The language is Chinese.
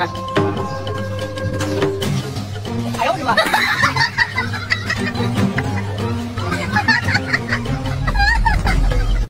哎哎呦我的妈！